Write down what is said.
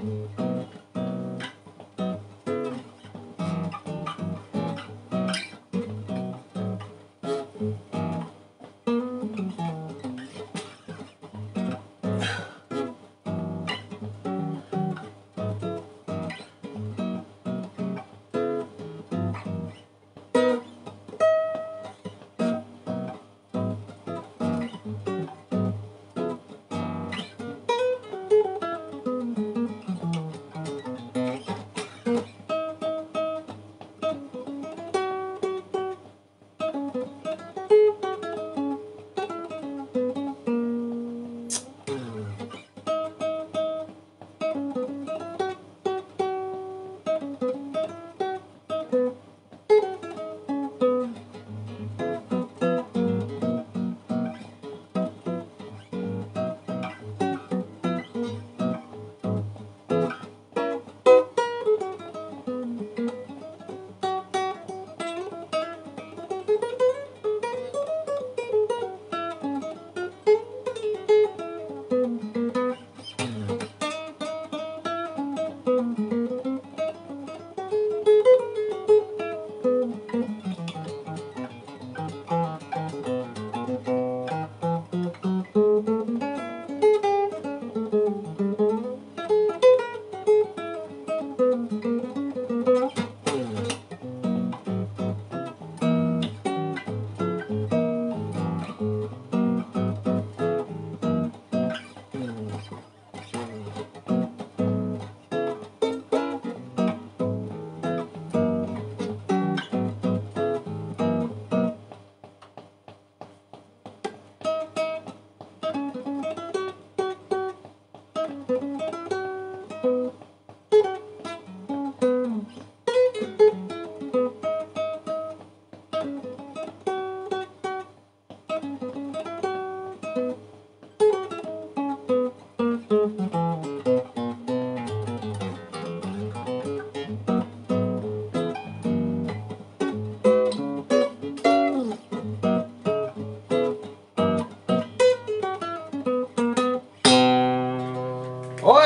Bye. おい